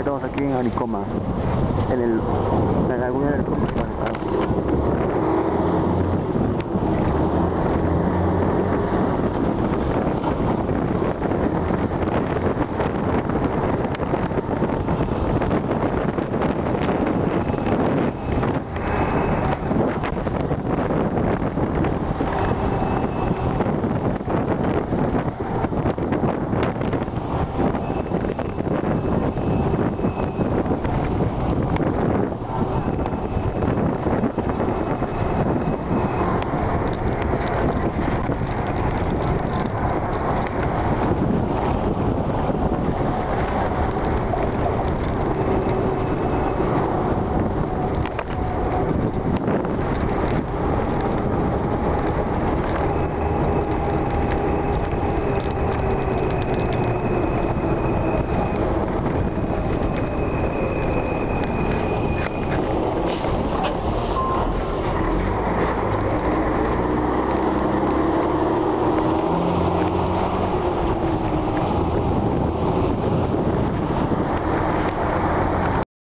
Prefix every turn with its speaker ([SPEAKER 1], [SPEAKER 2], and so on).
[SPEAKER 1] estamos aquí en Anicoma, en, el, en la laguna del